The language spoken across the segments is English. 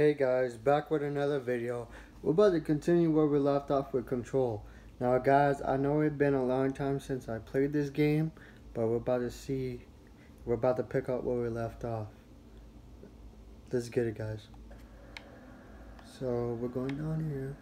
Hey guys, back with another video. We're about to continue where we left off with Control. Now guys, I know it's been a long time since I played this game, but we're about to see, we're about to pick up where we left off. Let's get it guys. So we're going down here.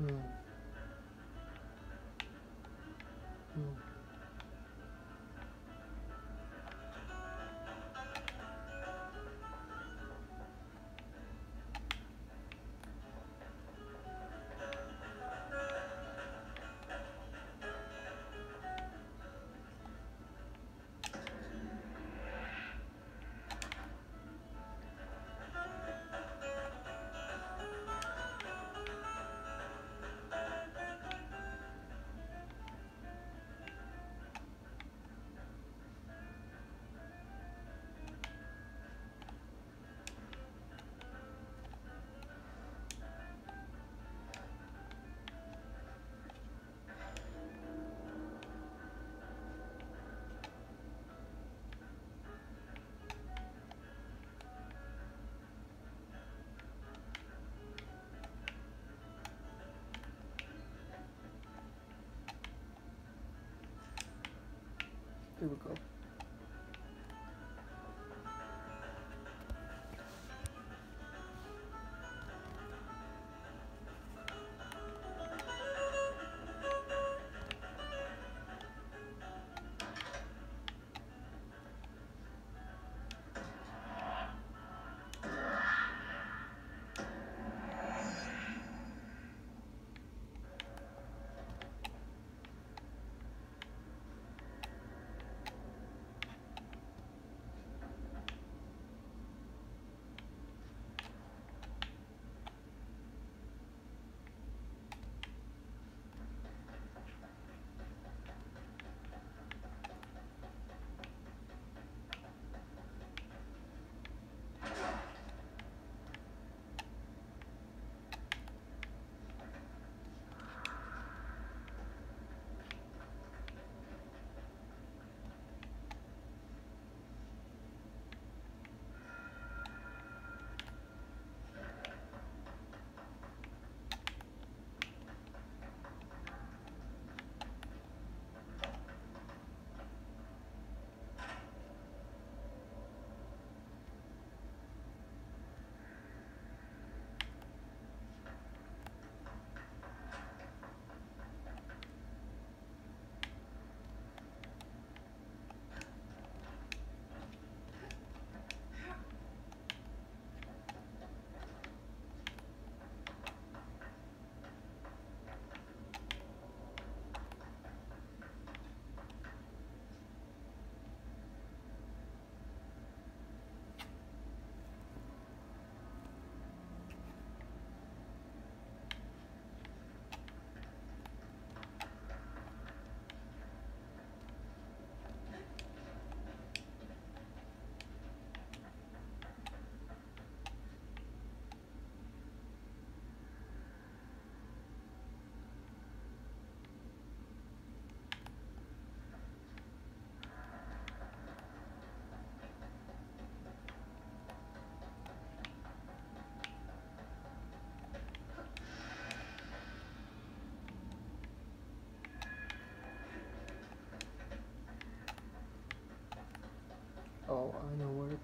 嗯。Here we go.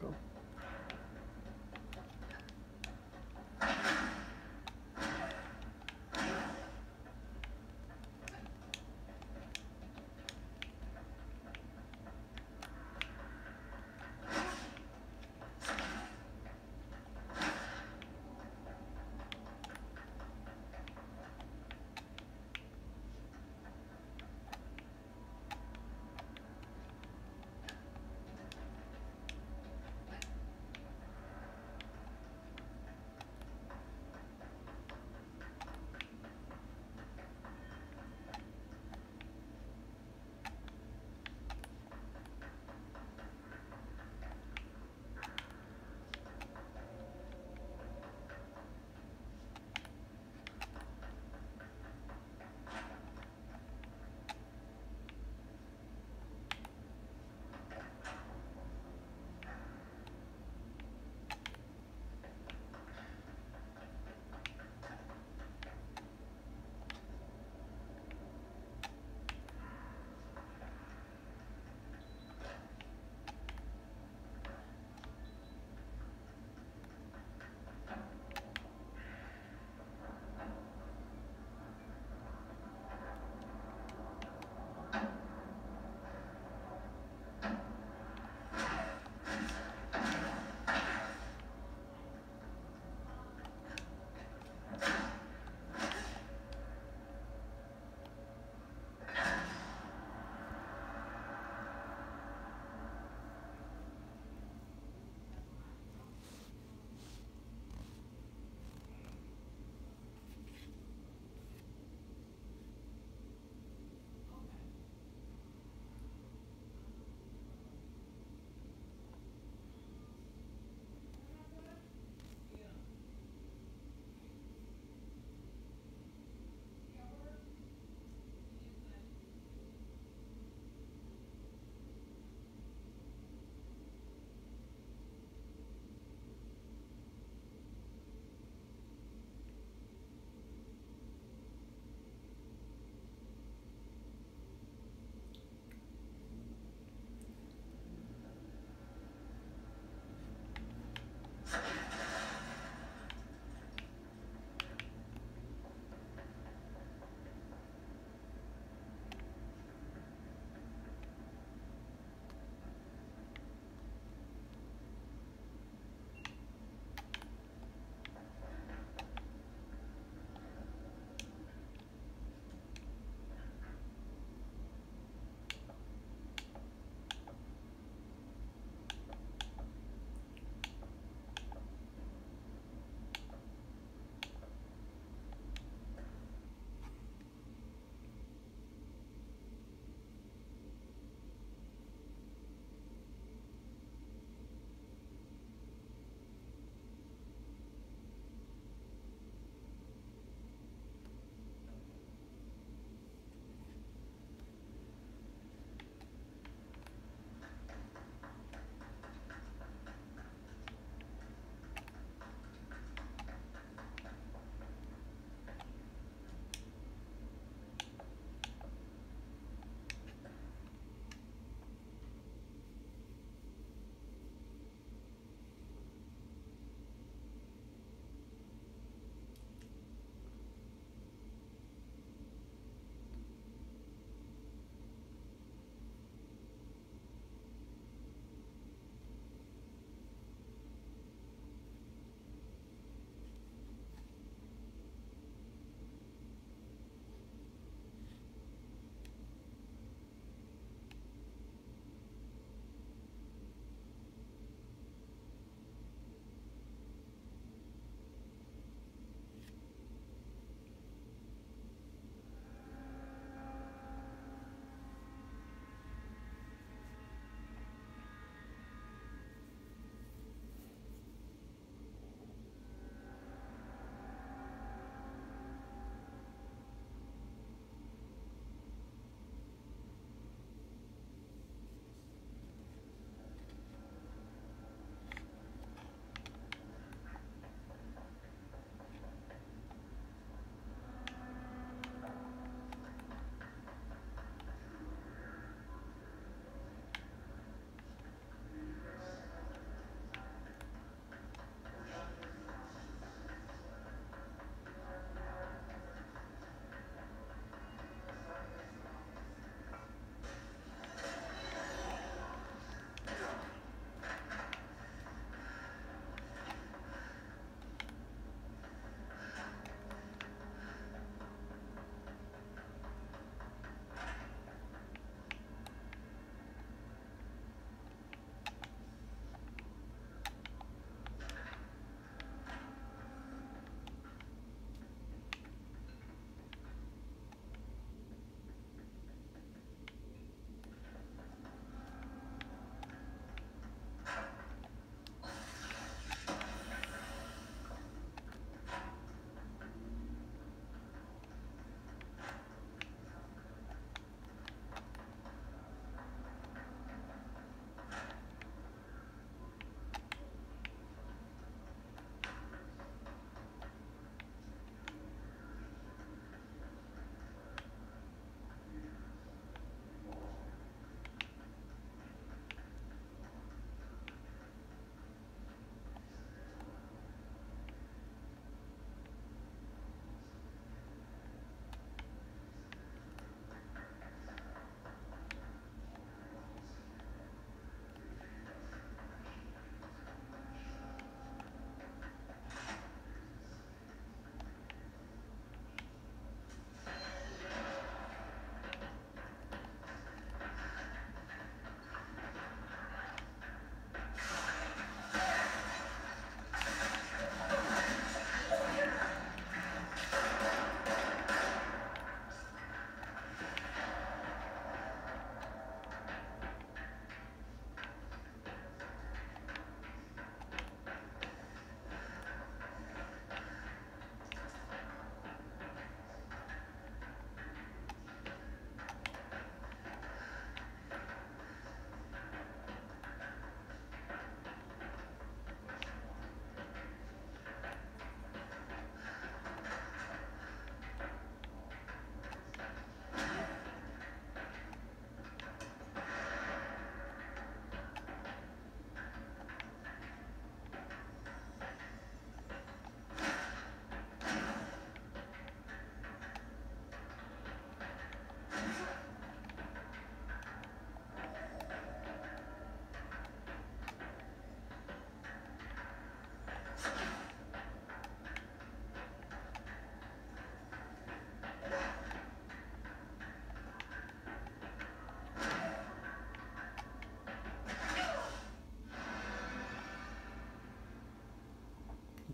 I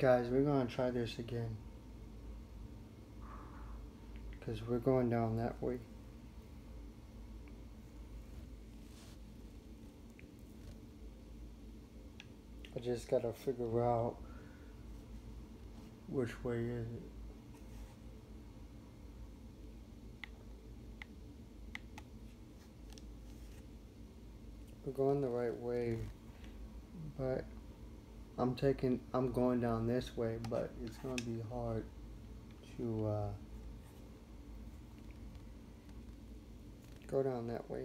Guys, we're gonna try this again. Because we're going down that way. I just gotta figure out which way is it. We're going the right way, but I'm taking, I'm going down this way, but it's gonna be hard to uh, go down that way.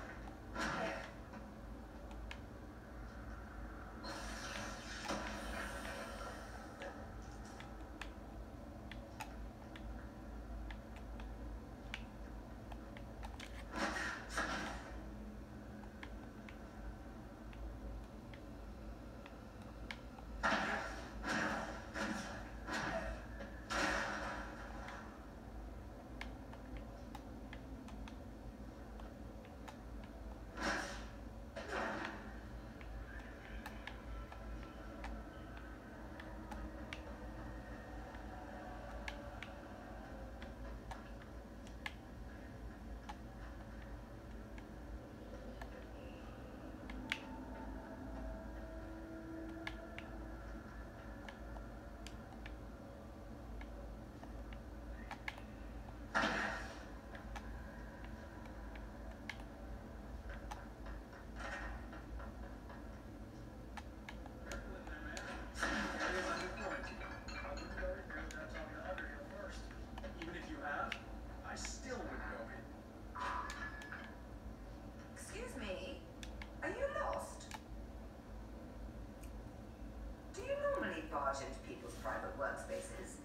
into people's private workspaces?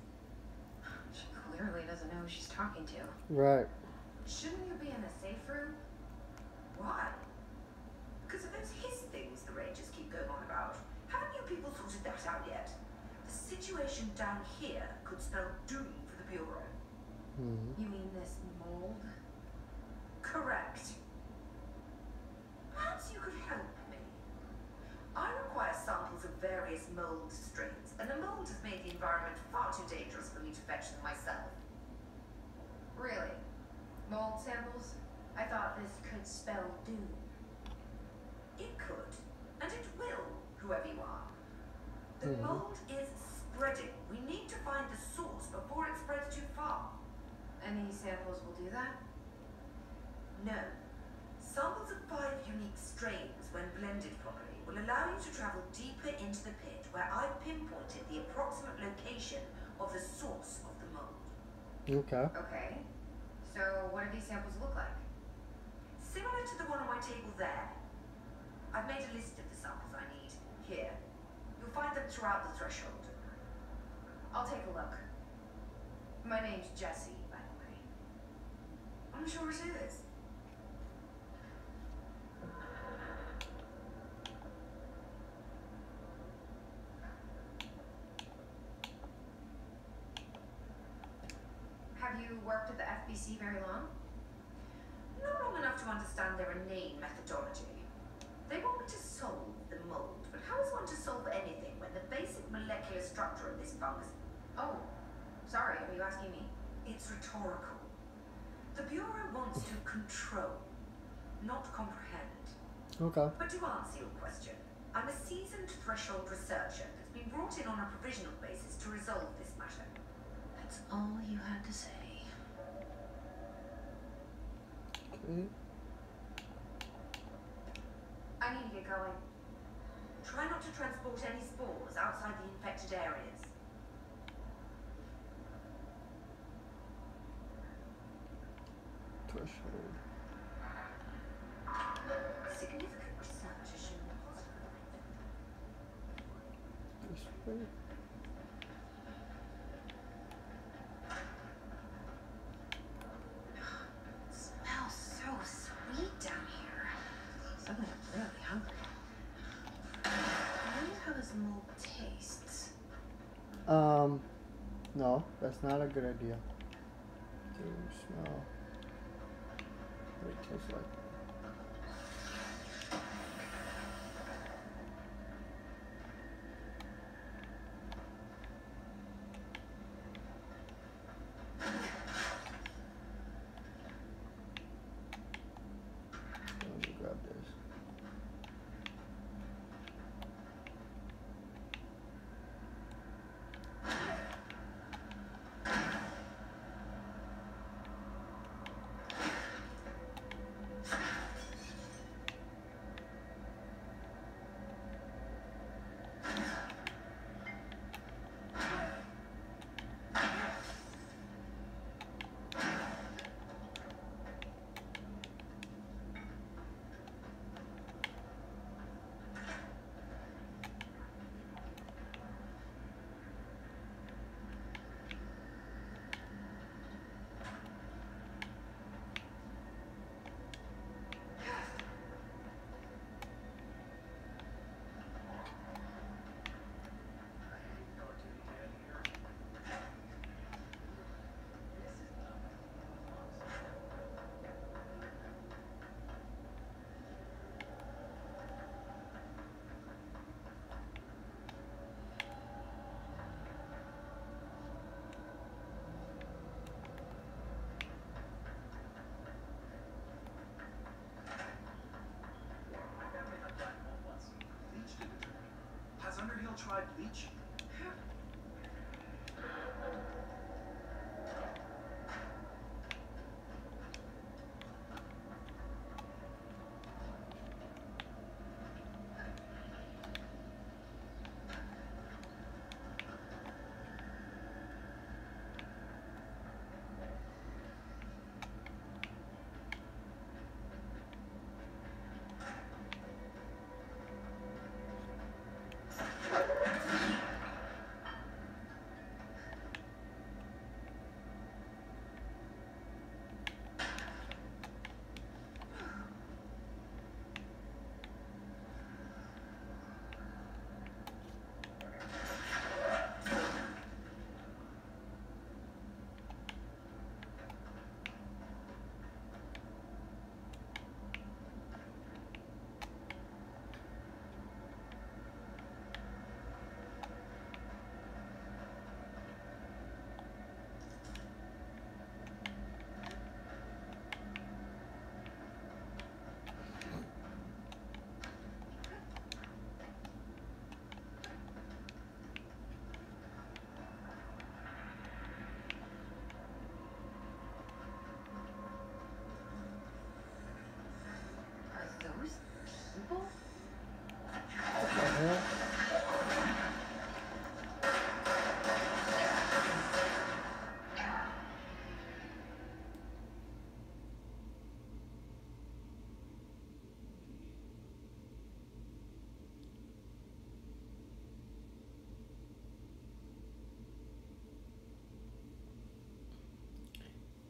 She clearly doesn't know who she's talking to. Right. Shouldn't you be in a safe room? Why? Because of those Hiss things the Rangers keep going on about. Haven't you people sorted that out yet? The situation down here could spell doom for the Bureau. hmm You mean this mold? Correct. Perhaps you could help me. I require samples of various mold strains, and the mold has made the environment far too dangerous for me to fetch them myself. Really? Mold samples? I thought this could spell doom. It could, and it will, whoever you are. The Mhm. mold is spreading. We need to find the source before it spreads too far. And these samples will do that? No. Samples of five unique strains, when blended blended properly, will allow you to travel deeper into the pit where I've pinpointed the approximate location of the source of the mold. Okay. Okay. So what do these samples look like? Similar to the one on my table there. I've made a list of the samples I need here. You'll find them throughout the threshold. I'll take a look. My name's Jesse, by the way. I'm sure it is. Have you worked at the FBC very long? Not long enough to understand their inane methodology. They want me to solve the mold, but how is one to solve anything when the basic molecular structure of this fungus Oh, sorry, are you asking me? It's rhetorical. The Bureau wants to control, not comprehend. Okay. But to answer your question, I'm a seasoned threshold researcher that's been brought in on a provisional basis to resolve this matter. That's all you had to say. Okay. I need to get going. Try not to transport any spores outside the infected areas. Threshold. Significant research shown. This way. No, that's not a good idea. Tastes like. Let me grab this. Bleach did it. Has Underhill tried bleach?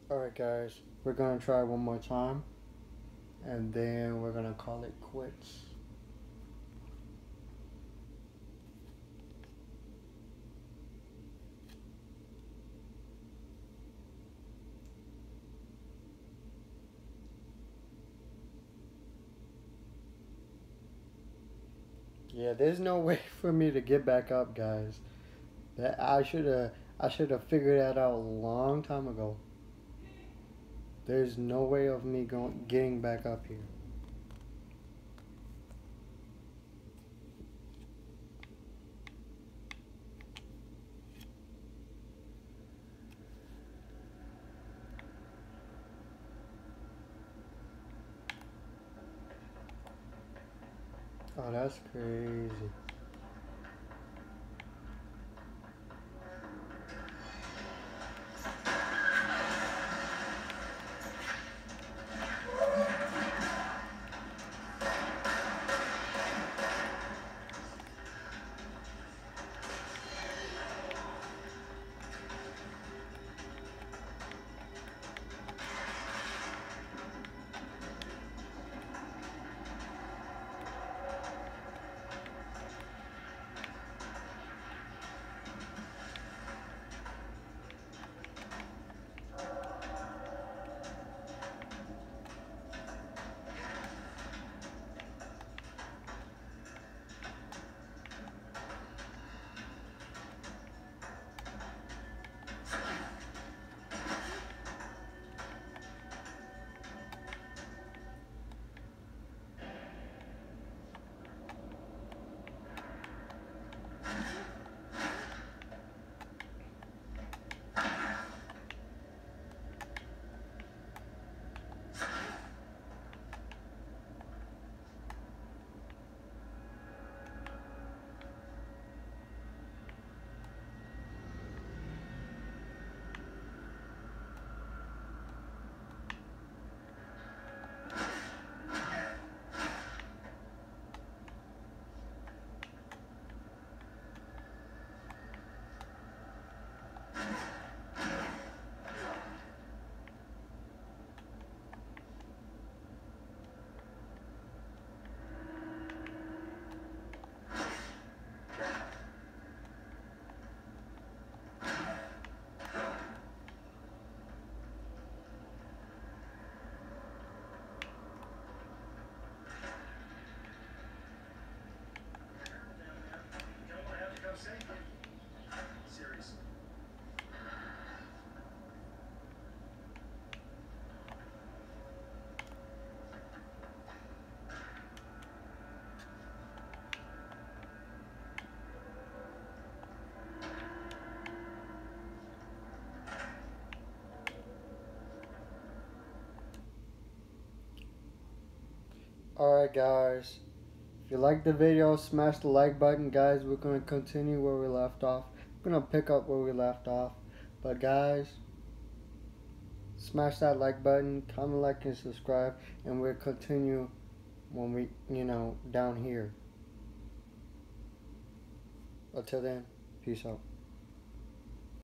Alright, guys, we're gonna try one more time and then we're gonna call it quits. Yeah, there's no way for me to get back up, guys. That I should have I should have figured that out a long time ago. There's no way of me going getting back up here. Oh, that's crazy. Alright guys, if you like the video, smash the like button. Guys, we're going to continue where we left off. We're going to pick up where we left off. But guys, smash that like button, comment, like, and subscribe. And we'll continue when we, you know, down here. Until then, peace out.